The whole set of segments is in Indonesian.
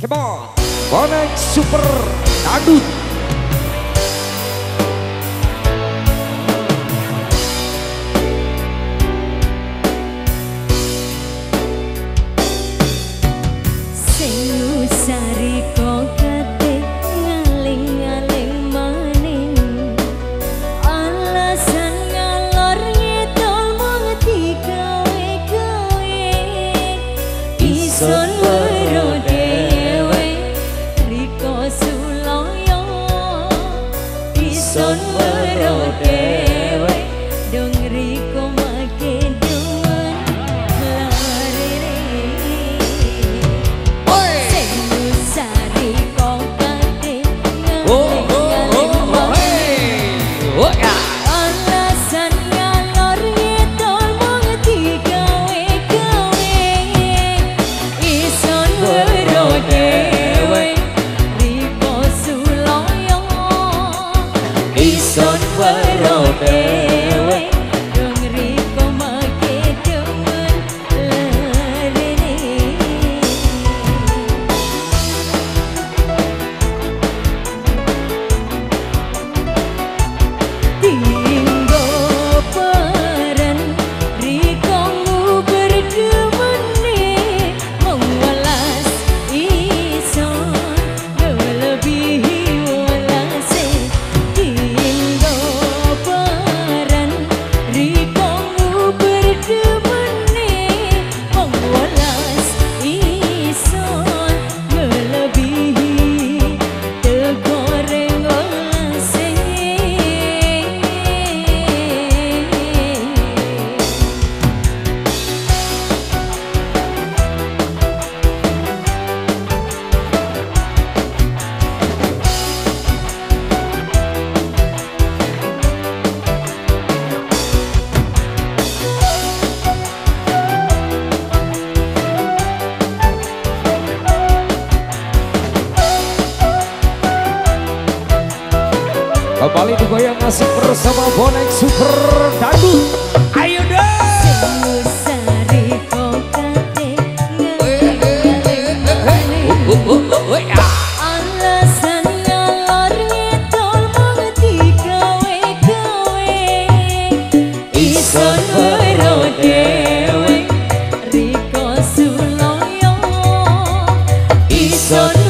Come on, Bonek Super Dangdut. xuân mới đầu đời hati sekali digoyang asik bersama bonek super dadu ayo dong. Son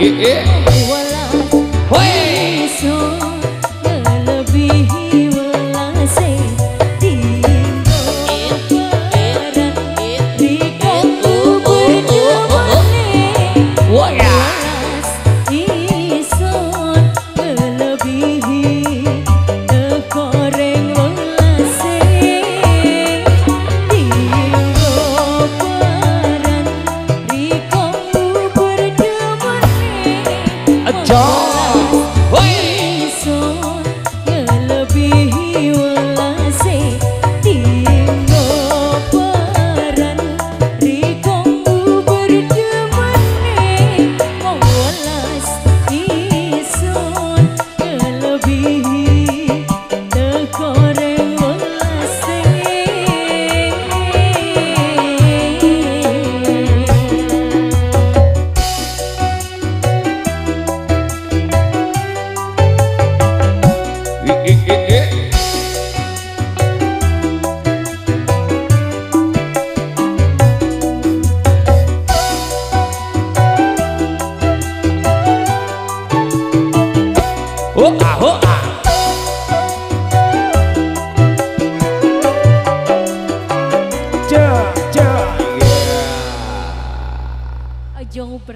yeah, yeah.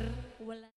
Nguber